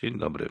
Dzień dobry.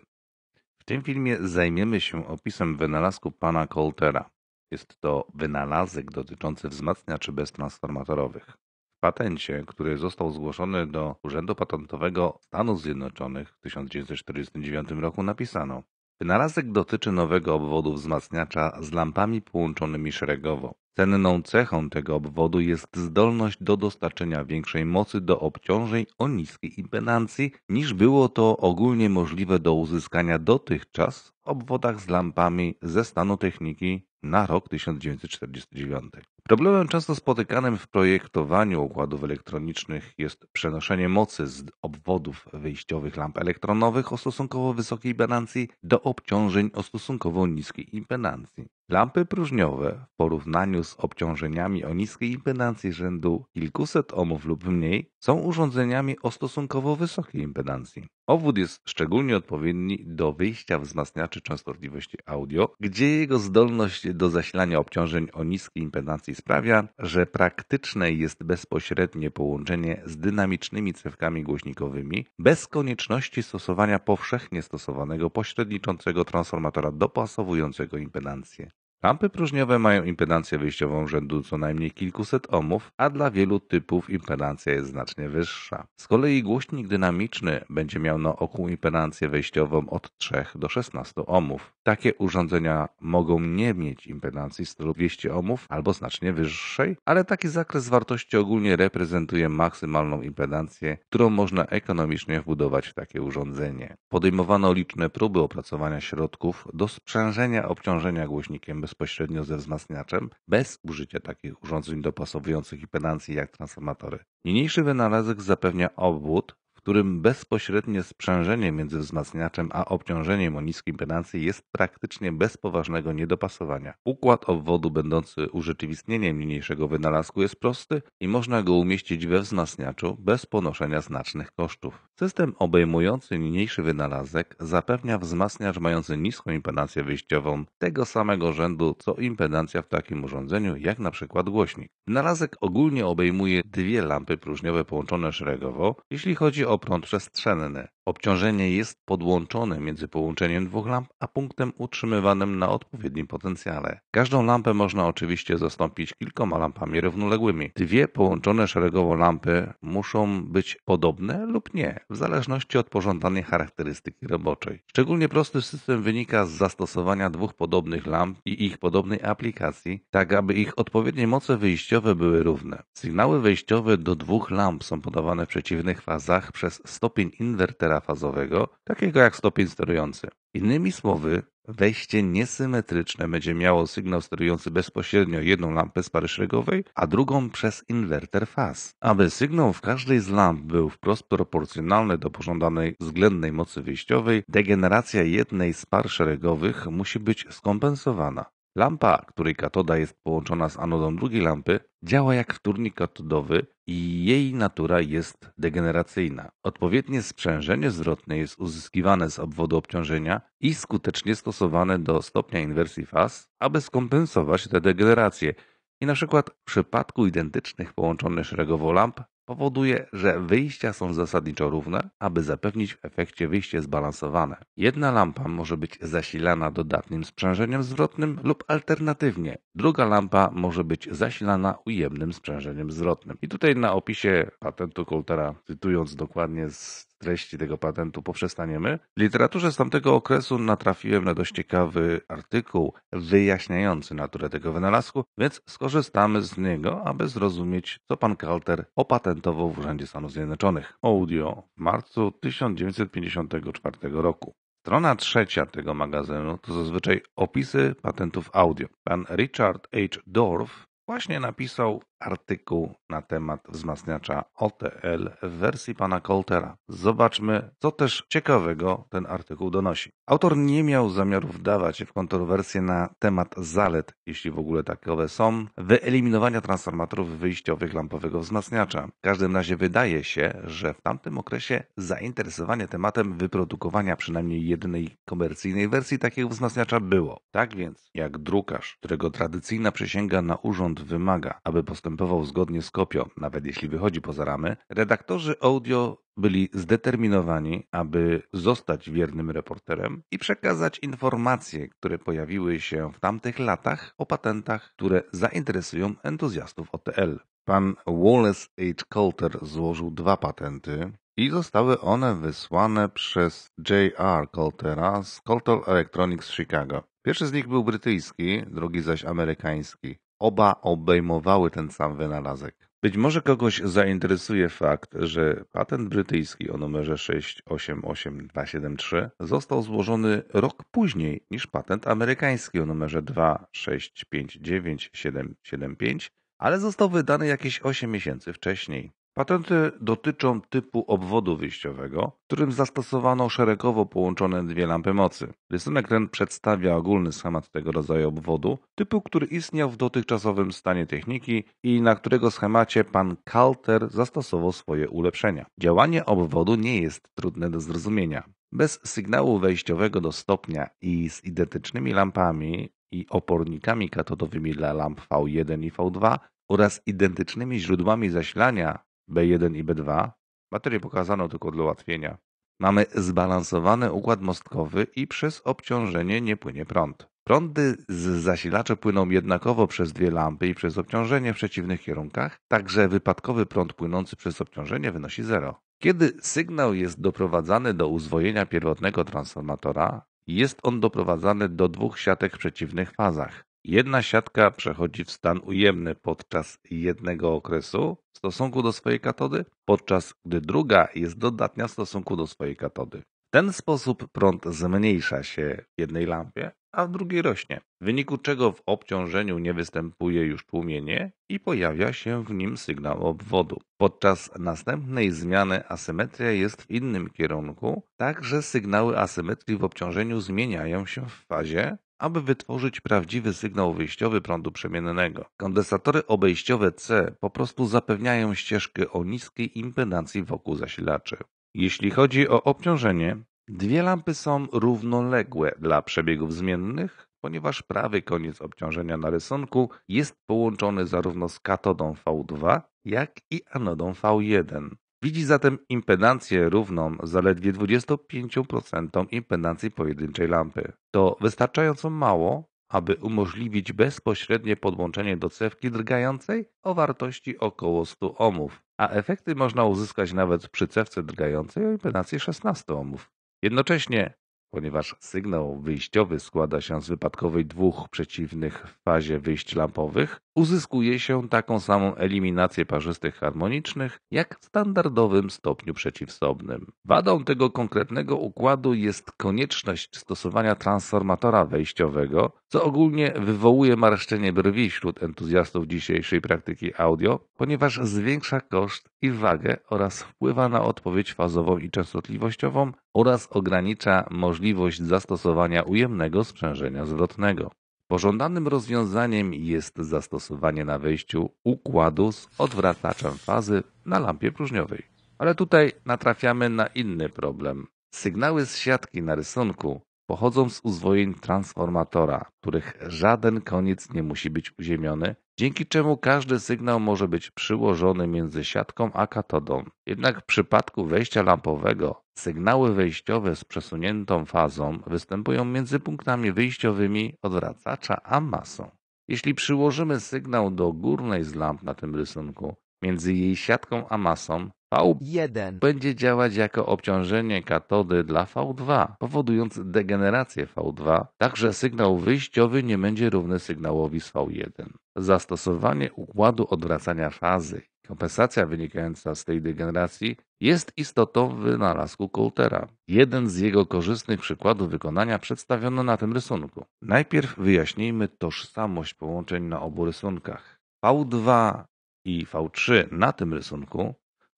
W tym filmie zajmiemy się opisem wynalazku pana Coultera. Jest to wynalazek dotyczący wzmacniaczy beztransformatorowych. W patencie, który został zgłoszony do Urzędu Patentowego Stanów Zjednoczonych w 1949 roku napisano Wynalazek dotyczy nowego obwodu wzmacniacza z lampami połączonymi szeregowo. Cenną cechą tego obwodu jest zdolność do dostarczenia większej mocy do obciążeń o niskiej impedancji niż było to ogólnie możliwe do uzyskania dotychczas w obwodach z lampami ze stanu techniki na rok 1949. Problemem często spotykanym w projektowaniu układów elektronicznych jest przenoszenie mocy z obwodów wyjściowych lamp elektronowych o stosunkowo wysokiej impedancji do obciążeń o stosunkowo niskiej impedancji. Lampy próżniowe w porównaniu z obciążeniami o niskiej impedancji rzędu kilkuset ohmów lub mniej są urządzeniami o stosunkowo wysokiej impedancji. Obwód jest szczególnie odpowiedni do wyjścia wzmacniaczy częstotliwości audio, gdzie jego zdolność do zasilania obciążeń o niskiej impedancji sprawia, że praktyczne jest bezpośrednie połączenie z dynamicznymi cewkami głośnikowymi bez konieczności stosowania powszechnie stosowanego pośredniczącego transformatora dopasowującego impedancję. Lampy próżniowe mają impedancję wyjściową rzędu co najmniej kilkuset ohmów, a dla wielu typów impedancja jest znacznie wyższa. Z kolei głośnik dynamiczny będzie miał na oku impedancję wejściową od 3 do 16 ohmów. Takie urządzenia mogą nie mieć impedancji w stylu 200 ohmów albo znacznie wyższej, ale taki zakres wartości ogólnie reprezentuje maksymalną impedancję, którą można ekonomicznie wbudować w takie urządzenie. Podejmowano liczne próby opracowania środków do sprzężenia obciążenia głośnikiem bezpośrednio ze wzmacniaczem, bez użycia takich urządzeń dopasowujących impedancję jak transformatory. Niniejszy wynalazek zapewnia obwód, którym bezpośrednie sprzężenie między wzmacniaczem a obciążeniem o niskiej impedancji jest praktycznie bez poważnego niedopasowania. Układ obwodu będący urzeczywistnieniem niniejszego wynalazku jest prosty i można go umieścić we wzmacniaczu bez ponoszenia znacznych kosztów. System obejmujący niniejszy wynalazek zapewnia wzmacniacz mający niską impedancję wyjściową tego samego rzędu co impedancja w takim urządzeniu jak na przykład głośnik. Wynalazek ogólnie obejmuje dwie lampy próżniowe połączone szeregowo, jeśli chodzi o prąd przestrzenny. Obciążenie jest podłączone między połączeniem dwóch lamp a punktem utrzymywanym na odpowiednim potencjale. Każdą lampę można oczywiście zastąpić kilkoma lampami równoległymi. Dwie połączone szeregowo lampy muszą być podobne lub nie, w zależności od pożądanej charakterystyki roboczej. Szczególnie prosty system wynika z zastosowania dwóch podobnych lamp i ich podobnej aplikacji, tak aby ich odpowiednie moce wyjściowe były równe. Sygnały wejściowe do dwóch lamp są podawane w przeciwnych fazach przez stopień inwertera fazowego, takiego jak stopień sterujący. Innymi słowy, wejście niesymetryczne będzie miało sygnał sterujący bezpośrednio jedną lampę z pary szeregowej, a drugą przez inwerter faz. Aby sygnał w każdej z lamp był wprost proporcjonalny do pożądanej względnej mocy wyjściowej, degeneracja jednej z par szeregowych musi być skompensowana. Lampa, której katoda jest połączona z anodą drugiej lampy, działa jak wtórnik katodowy i jej natura jest degeneracyjna. Odpowiednie sprzężenie zwrotne jest uzyskiwane z obwodu obciążenia i skutecznie stosowane do stopnia inwersji faz, aby skompensować tę degenerację. I na przykład w przypadku identycznych połączonych szeregowo lamp powoduje, że wyjścia są zasadniczo równe, aby zapewnić w efekcie wyjście zbalansowane. Jedna lampa może być zasilana dodatnim sprzężeniem zwrotnym lub alternatywnie druga lampa może być zasilana ujemnym sprzężeniem zwrotnym. I tutaj na opisie patentu Coultera, cytując dokładnie z treści tego patentu poprzestaniemy. W literaturze z tamtego okresu natrafiłem na dość ciekawy artykuł wyjaśniający naturę tego wynalazku, więc skorzystamy z niego, aby zrozumieć, co pan Coulter opatentował w Urzędzie Stanów Zjednoczonych. Audio w marcu 1954 roku. Strona trzecia tego magazynu to zazwyczaj opisy patentów audio. Pan Richard H. Dorff właśnie napisał artykuł na temat wzmacniacza OTL w wersji pana Coultera. Zobaczmy, co też ciekawego ten artykuł donosi. Autor nie miał zamiaru wdawać się w kontrowersje na temat zalet, jeśli w ogóle takowe są, wyeliminowania transformatorów wyjściowych lampowego wzmacniacza. W każdym razie wydaje się, że w tamtym okresie zainteresowanie tematem wyprodukowania przynajmniej jednej komercyjnej wersji takiego wzmacniacza było. Tak więc, jak drukarz, którego tradycyjna przysięga na urząd wymaga, aby postępować postępował zgodnie z kopią, nawet jeśli wychodzi poza ramy, redaktorzy audio byli zdeterminowani, aby zostać wiernym reporterem i przekazać informacje, które pojawiły się w tamtych latach o patentach, które zainteresują entuzjastów OTL. Pan Wallace H. Coulter złożył dwa patenty i zostały one wysłane przez J.R. Coultera z Coulter Electronics Chicago. Pierwszy z nich był brytyjski, drugi zaś amerykański. Oba obejmowały ten sam wynalazek. Być może kogoś zainteresuje fakt, że patent brytyjski o numerze 688273 został złożony rok później niż patent amerykański o numerze 2659775, ale został wydany jakieś 8 miesięcy wcześniej. Patenty dotyczą typu obwodu wyjściowego, w którym zastosowano szeregowo połączone dwie lampy mocy. Rysunek ten przedstawia ogólny schemat tego rodzaju obwodu, typu, który istniał w dotychczasowym stanie techniki i na którego schemacie pan Kalter zastosował swoje ulepszenia. Działanie obwodu nie jest trudne do zrozumienia. Bez sygnału wejściowego do stopnia i z identycznymi lampami i opornikami katodowymi dla lamp V1 i V2 oraz identycznymi źródłami zasilania B1 i B2, baterię pokazano tylko dla ułatwienia, mamy zbalansowany układ mostkowy i przez obciążenie nie płynie prąd. Prądy z zasilacza płyną jednakowo przez dwie lampy i przez obciążenie w przeciwnych kierunkach, także wypadkowy prąd płynący przez obciążenie wynosi zero. Kiedy sygnał jest doprowadzany do uzwojenia pierwotnego transformatora, jest on doprowadzany do dwóch siatek w przeciwnych fazach. Jedna siatka przechodzi w stan ujemny podczas jednego okresu w stosunku do swojej katody, podczas gdy druga jest dodatnia w stosunku do swojej katody. W ten sposób prąd zmniejsza się w jednej lampie, a w drugiej rośnie, w wyniku czego w obciążeniu nie występuje już tłumienie i pojawia się w nim sygnał obwodu. Podczas następnej zmiany asymetria jest w innym kierunku, tak że sygnały asymetrii w obciążeniu zmieniają się w fazie, aby wytworzyć prawdziwy sygnał wyjściowy prądu przemiennego. Kondensatory obejściowe C po prostu zapewniają ścieżkę o niskiej impedancji wokół zasilaczy. Jeśli chodzi o obciążenie, dwie lampy są równoległe dla przebiegów zmiennych, ponieważ prawy koniec obciążenia na rysunku jest połączony zarówno z katodą V2, jak i anodą V1. Widzi zatem impedancję równą zaledwie 25% impedancji pojedynczej lampy. To wystarczająco mało, aby umożliwić bezpośrednie podłączenie do cewki drgającej o wartości około 100 ohmów, a efekty można uzyskać nawet przy cewce drgającej o impedancji 16 ohmów. Jednocześnie Ponieważ sygnał wyjściowy składa się z wypadkowej dwóch przeciwnych w fazie wyjść lampowych, uzyskuje się taką samą eliminację parzystych harmonicznych jak w standardowym stopniu przeciwsobnym. Wadą tego konkretnego układu jest konieczność stosowania transformatora wejściowego, co ogólnie wywołuje marszczenie brwi wśród entuzjastów dzisiejszej praktyki audio, ponieważ zwiększa koszt i wagę oraz wpływa na odpowiedź fazową i częstotliwościową oraz ogranicza możliwość zastosowania ujemnego sprzężenia zwrotnego. Pożądanym rozwiązaniem jest zastosowanie na wejściu układu z odwracaczem fazy na lampie próżniowej. Ale tutaj natrafiamy na inny problem. Sygnały z siatki na rysunku pochodzą z uzwojeń transformatora, których żaden koniec nie musi być uziemiony, dzięki czemu każdy sygnał może być przyłożony między siatką a katodą. Jednak w przypadku wejścia lampowego sygnały wejściowe z przesuniętą fazą występują między punktami wyjściowymi odwracacza a masą. Jeśli przyłożymy sygnał do górnej z lamp na tym rysunku, między jej siatką a masą, V1 będzie działać jako obciążenie katody dla V2, powodując degenerację V2, tak że sygnał wyjściowy nie będzie równy sygnałowi z V1. Zastosowanie układu odwracania fazy kompensacja wynikająca z tej degeneracji jest istotą wynalazku Coultera. Jeden z jego korzystnych przykładów wykonania przedstawiono na tym rysunku. Najpierw wyjaśnijmy tożsamość połączeń na obu rysunkach. V2 i V3 na tym rysunku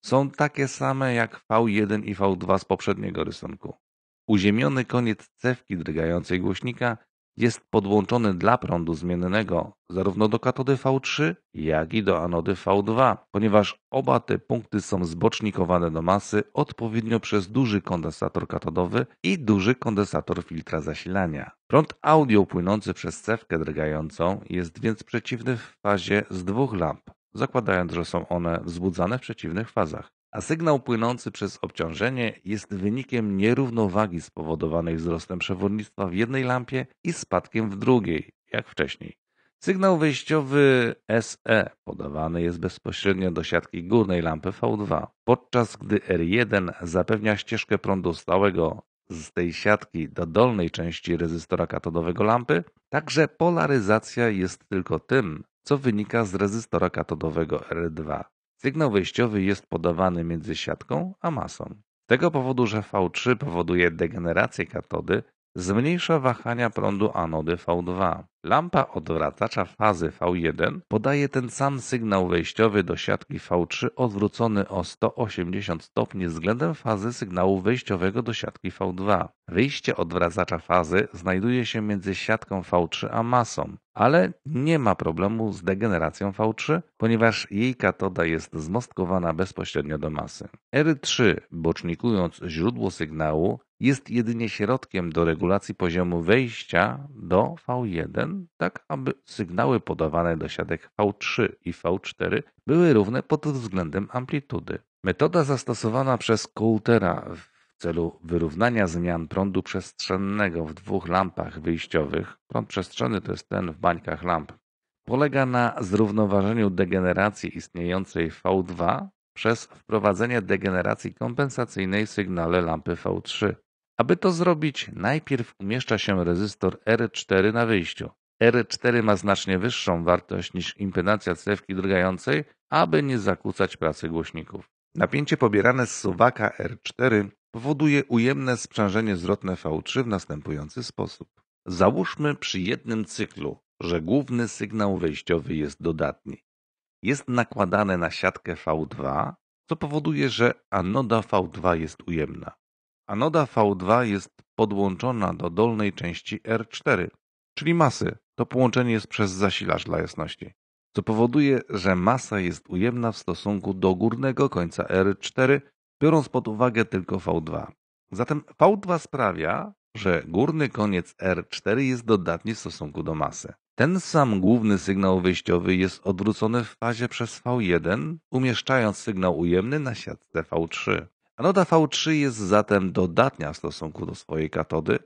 są takie same jak V1 i V2 z poprzedniego rysunku. Uziemiony koniec cewki drgającej głośnika jest podłączony dla prądu zmiennego zarówno do katody V3, jak i do anody V2, ponieważ oba te punkty są zbocznikowane do masy odpowiednio przez duży kondensator katodowy i duży kondensator filtra zasilania. Prąd audio płynący przez cewkę drgającą jest więc przeciwny w fazie z dwóch lamp. zakładając, że są one wzbudzane w przeciwnych fazach. A sygnał płynący przez obciążenie jest wynikiem nierównowagi spowodowanej wzrostem przewodnictwa w jednej lampie i spadkiem w drugiej, jak wcześniej. Sygnał wejściowy SE podawany jest bezpośrednio do siatki górnej lampy V2, podczas gdy R1 zapewnia ścieżkę prądu stałego z tej siatki do dolnej części rezystora katodowego lampy, także polaryzacja jest tylko tym, co wynika z rezystora katodowego R2. Sygnał wejściowy jest podawany między siatką a masą. Z tego powodu, że V3 powoduje degenerację katody, zmniejsza wahania prądu anody V2. Lampa odwracacza fazy V1 podaje ten sam sygnał wejściowy do siatki V3 odwrócony o 180 stopni względem fazy sygnału wejściowego do siatki V2. Wyjście odwracacza fazy znajduje się między siatką V3 a masą, ale nie ma problemu z degeneracją V3, ponieważ jej katoda jest zmostkowana bezpośrednio do masy. R3, bocznikując źródło sygnału, jest jedynie środkiem do regulacji poziomu wejścia do V1, tak aby sygnały podawane do siatek V3 i V4 były równe pod względem amplitudy. Metoda zastosowana przez Coultera w celu wyrównania zmian prądu przestrzennego w dwóch lampach wyjściowych, prąd przestrzenny to jest ten w bańkach lamp, polega na zrównoważeniu degeneracji istniejącej w V2 przez wprowadzenie degeneracji kompensacyjnej w sygnale lampy V3. Aby to zrobić, najpierw umieszcza się rezystor R4 na wyjściu. R4 ma znacznie wyższą wartość niż impedancja cewki drgającej, aby nie zakłócać pracy głośników. Napięcie pobierane z suwaka R4 powoduje ujemne sprzężenie zwrotne V3 w następujący sposób. Załóżmy przy jednym cyklu, że główny sygnał wejściowy jest dodatni. Jest nakładane na siatkę V2, co powoduje, że anoda V2 jest ujemna. Anoda V2 jest podłączona do dolnej części R4, czyli masy. To połączenie jest przez zasilacz dla jasności, co powoduje, że masa jest ujemna w stosunku do górnego końca R4, biorąc pod uwagę tylko V2. Zatem V2 sprawia, że górny koniec R4 jest dodatni w stosunku do masy. Ten sam główny sygnał wyjściowy jest odwrócony w fazie przez V1, umieszczając sygnał ujemny na siatce V3. Anoda V3 jest zatem dodatnia w stosunku do swojej katody,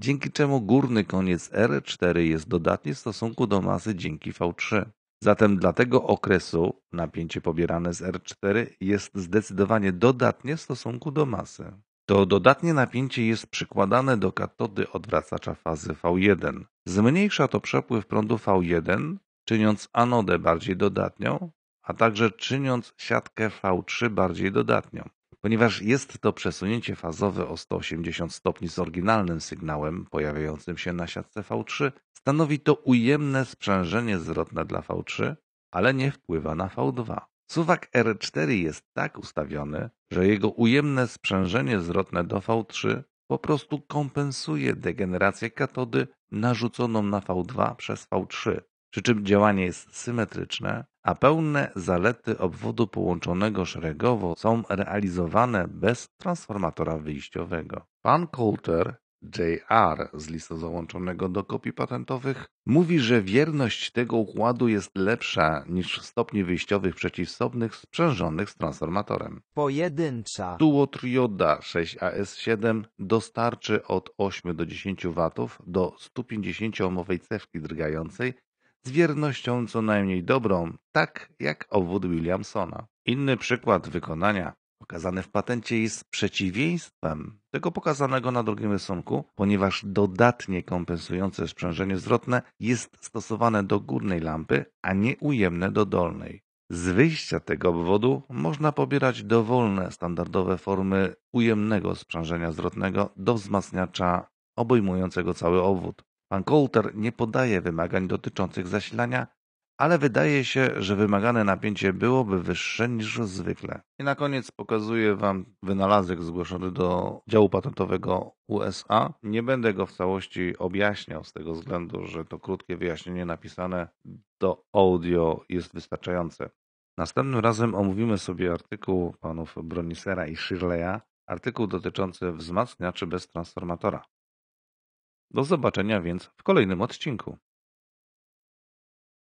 dzięki czemu górny koniec R4 jest dodatni w stosunku do masy dzięki V3. Zatem dla tego okresu napięcie pobierane z R4 jest zdecydowanie dodatnie w stosunku do masy. To dodatnie napięcie jest przykładane do katody odwracacza fazy V1. Zmniejsza to przepływ prądu V1, czyniąc anodę bardziej dodatnią, a także czyniąc siatkę V3 bardziej dodatnią. Ponieważ jest to przesunięcie fazowe o 180 stopni z oryginalnym sygnałem pojawiającym się na siatce V3, stanowi to ujemne sprzężenie zwrotne dla V3, ale nie wpływa na V2. Suwak R4 jest tak ustawiony, że jego ujemne sprzężenie zwrotne do V3 po prostu kompensuje degenerację katody narzuconą na V2 przez V3, przy czym działanie jest symetryczne, a pełne zalety obwodu połączonego szeregowo są realizowane bez transformatora wyjściowego. Pan Coulter Jr. z listu załączonego do kopii patentowych mówi, że wierność tego układu jest lepsza niż stopni wyjściowych przeciwsobnych sprzężonych z transformatorem. Pojedyncza. Duotrioda 6AS7 dostarczy od 8 do 10 W do 150 ohmowej cewki drgającej z wiernością co najmniej dobrą, tak jak obwód Williamsona. Inny przykład wykonania pokazany w patencie jest przeciwieństwem tego pokazanego na drugim rysunku, ponieważ dodatnie kompensujące sprzężenie zwrotne jest stosowane do górnej lampy, a nie ujemne do dolnej. Z wyjścia tego obwodu można pobierać dowolne standardowe formy ujemnego sprzężenia zwrotnego do wzmacniacza obejmującego cały obwód. Pan Coulter nie podaje wymagań dotyczących zasilania, ale wydaje się, że wymagane napięcie byłoby wyższe niż zwykle. I na koniec pokazuję Wam wynalazek zgłoszony do działu patentowego USA. Nie będę go w całości objaśniał z tego względu, że to krótkie wyjaśnienie napisane do audio jest wystarczające. Następnym razem omówimy sobie artykuł panów Bronisera i Shirleya, artykuł dotyczący wzmacniaczy bez transformatora. Do zobaczenia więc w kolejnym odcinku.